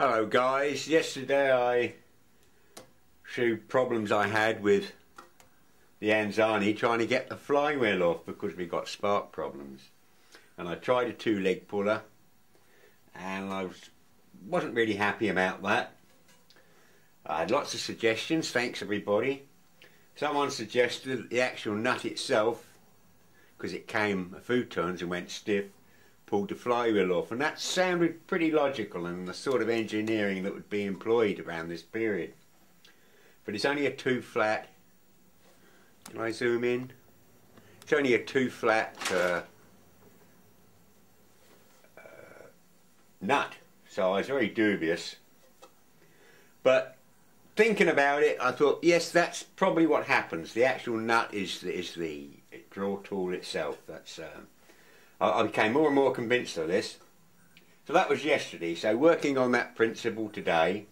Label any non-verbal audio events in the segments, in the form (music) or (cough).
Hello guys, yesterday I showed problems I had with the Anzani trying to get the flywheel off because we got spark problems and I tried a two leg puller and I was, wasn't really happy about that. I had lots of suggestions, thanks everybody. Someone suggested the actual nut itself because it came a few turns and went stiff pulled the flywheel off and that sounded pretty logical and the sort of engineering that would be employed around this period. But it's only a two flat, can I zoom in? It's only a two flat uh, uh, nut so I was very dubious. But thinking about it I thought yes that's probably what happens. The actual nut is, is the draw tool itself. That's um, I, became more and more convinced of this. So that was yesterday. So working on that principle today,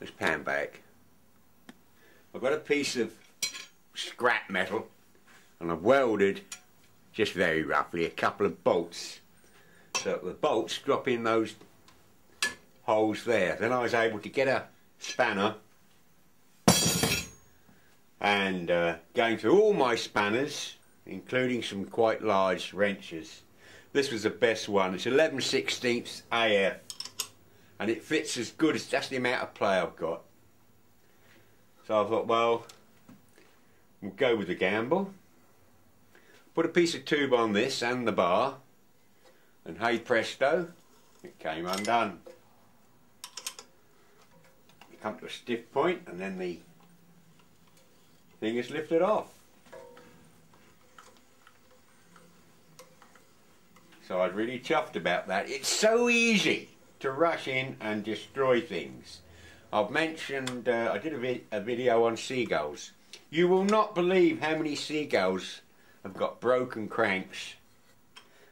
let's pan back. I've got a piece of scrap metal and I've welded just very roughly a couple of bolts so the bolts drop in those holes there then I was able to get a spanner and uh, going through all my spanners including some quite large wrenches. This was the best one. It's 11 16ths AF and it fits as good as that's the amount of play I've got. So I thought, well, we'll go with the gamble. Put a piece of tube on this and the bar and hey presto, it came undone. You come to a stiff point and then the thing is lifted off. So I was really chuffed about that. It's so easy to rush in and destroy things. I've mentioned, uh, I did a, vi a video on seagulls. You will not believe how many seagulls have got broken cranks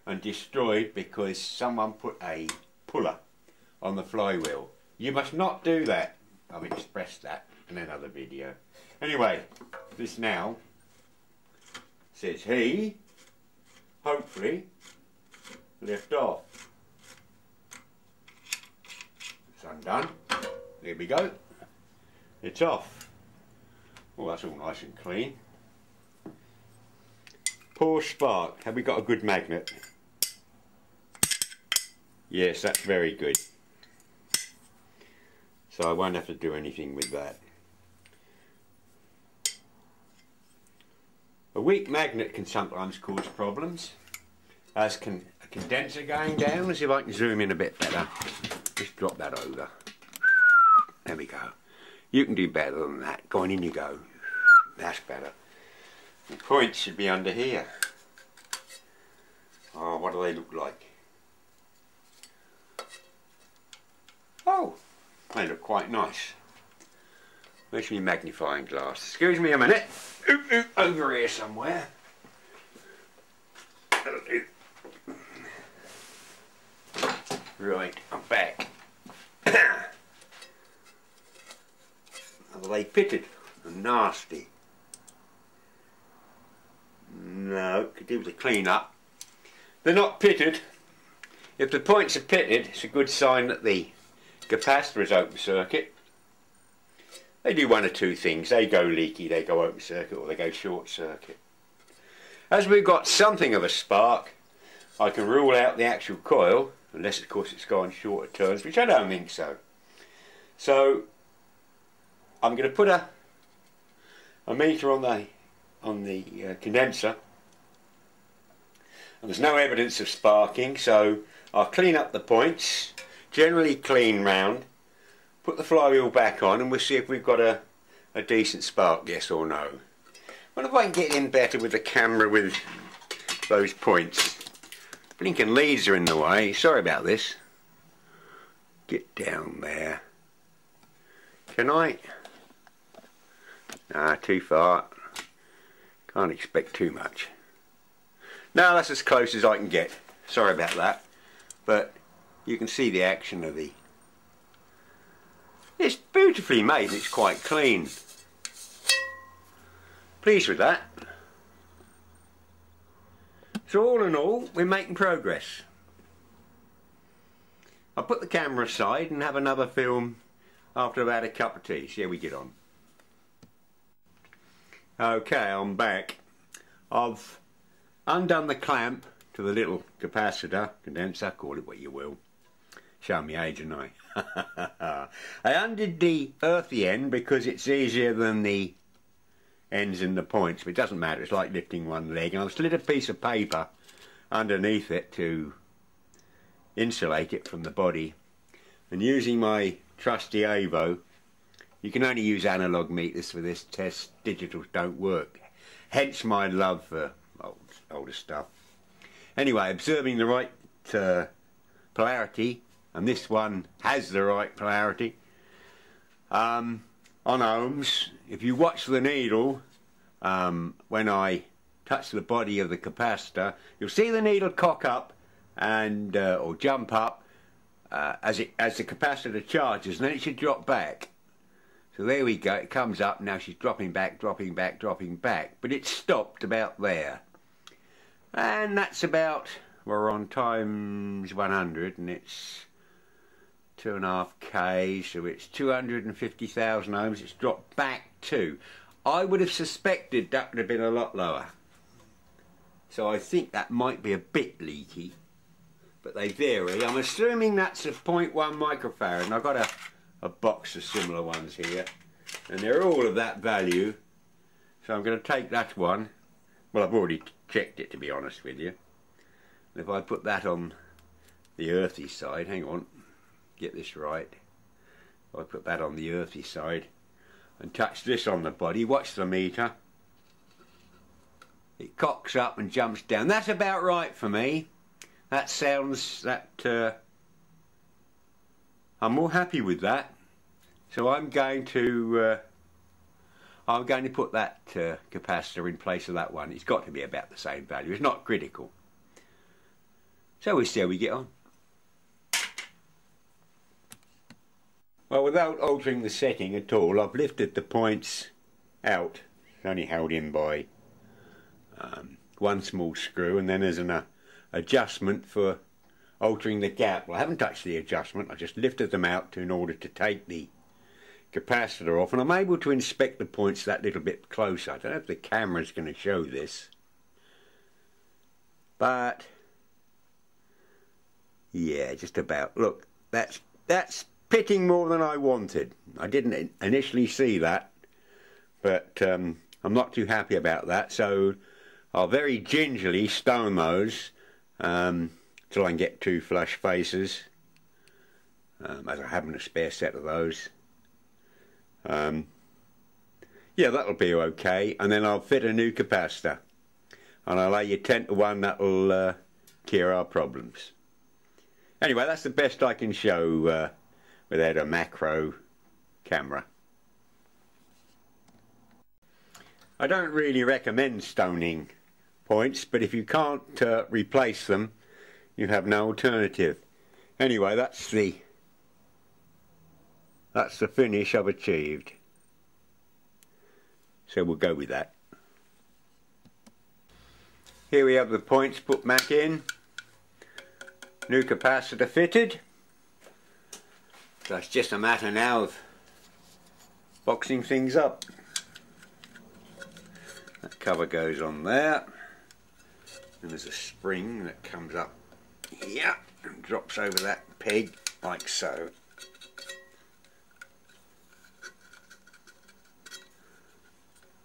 and destroyed because someone put a puller on the flywheel. You must not do that. I've expressed that in another video. Anyway, this now says he, hopefully, lift off. It's undone. There we go. It's off. Oh, that's all nice and clean. Poor spark. Have we got a good magnet? Yes, that's very good. So I won't have to do anything with that. A weak magnet can sometimes cause problems, as can condenser going down. Let's see if I can zoom in a bit better. Just drop that over. There we go. You can do better than that. Going in you go. That's better. The points should be under here. Oh, what do they look like? Oh, they look quite nice. Where's my magnifying glass? Excuse me a minute. over here somewhere. Right, I'm back. They pitted nasty? No, could do with a clean up. They're not pitted. If the points are pitted, it's a good sign that the capacitor is open circuit. They do one or two things. They go leaky, they go open circuit, or they go short circuit. As we've got something of a spark, I can rule out the actual coil unless of course it's gone shorter turns, which I don't think so. So I'm going to put a a meter on the on the uh, condenser. And there's no evidence of sparking so I'll clean up the points generally clean round put the flywheel back on and we'll see if we've got a, a decent spark yes or no. I if I can get in better with the camera with those points Blinking leads are in the way. Sorry about this. Get down there. Can I? Nah, too far. Can't expect too much. Now that's as close as I can get. Sorry about that. But you can see the action of the... It's beautifully made. It's quite clean. Pleased with that. So all in all, we're making progress. I'll put the camera aside and have another film after had a cup of tea. See how we get on. Okay, I'm back. I've undone the clamp to the little capacitor, condenser, call it what you will. Show me age and I. (laughs) I undid the earthy end because it's easier than the ends in the points, but it doesn't matter, it's like lifting one leg. And I've slid a piece of paper underneath it to insulate it from the body. And using my trusty Avo, you can only use analog meters for this test, digitals don't work. Hence my love for old, older stuff. Anyway, observing the right uh, polarity, and this one has the right polarity, um, on ohms, if you watch the needle, um, when I touch the body of the capacitor, you'll see the needle cock up and uh, or jump up uh, as it as the capacitor charges, and then it should drop back. So there we go. It comes up now. She's dropping back, dropping back, dropping back, but it stopped about there, and that's about we're on times 100, and it's two and a half k, so it's 250,000 ohms. It's dropped back to. I would have suspected that would have been a lot lower. So I think that might be a bit leaky but they vary. I'm assuming that's a 0.1 microfarad, and I've got a, a box of similar ones here, and they're all of that value. So I'm going to take that one. Well, I've already checked it, to be honest with you. And if I put that on the earthy side, hang on, get this right. I put that on the earthy side and touch this on the body, watch the meter. It cocks up and jumps down. That's about right for me. That sounds that uh, I'm more happy with that. So I'm going to uh, I'm going to put that uh, capacitor in place of that one. It's got to be about the same value. It's not critical. So we'll see how we get on well without altering the setting at all I've lifted the points out only held in by um, one small screw and then there's an uh, adjustment for altering the gap. Well, I haven't touched the adjustment, I just lifted them out to, in order to take the capacitor off and I'm able to inspect the points that little bit closer. I don't know if the camera's going to show this, but yeah, just about. Look, that's that's pitting more than I wanted. I didn't initially see that, but um, I'm not too happy about that. So I'll very gingerly stone those um, till I can get two flush faces. Um, as I haven't a spare set of those. Um, yeah that'll be okay. And then I'll fit a new capacitor. And I'll lay you 10 to 1 that'll uh, cure our problems. Anyway that's the best I can show uh, without a macro camera I don't really recommend stoning points, but if you can't uh, replace them, you have no alternative. Anyway, that's the that's the finish I've achieved. So we'll go with that. Here we have the points put back in. New capacitor fitted. So it's just a matter now of boxing things up. That cover goes on there and there's a spring that comes up here and drops over that peg like so.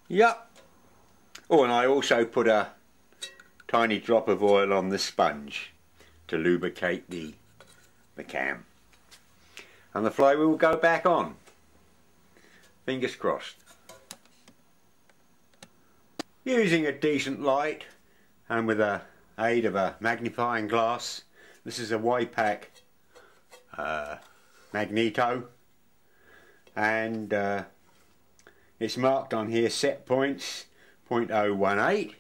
Yep. Oh, and I also put a tiny drop of oil on the sponge to lubricate the, the cam. And the flywheel will go back on. Fingers crossed. Using a decent light, and with the aid of a magnifying glass this is a Wipac uh, magneto and uh, it's marked on here set points 0.018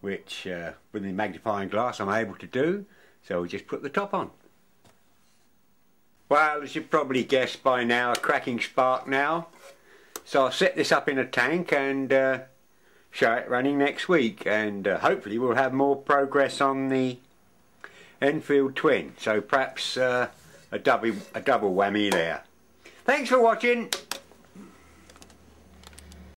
which uh, with the magnifying glass I'm able to do so we just put the top on well as you probably guessed by now a cracking spark now so I'll set this up in a tank and uh, show it running next week and uh, hopefully we'll have more progress on the Enfield Twin so perhaps uh, a double, a double whammy there. Thanks for watching.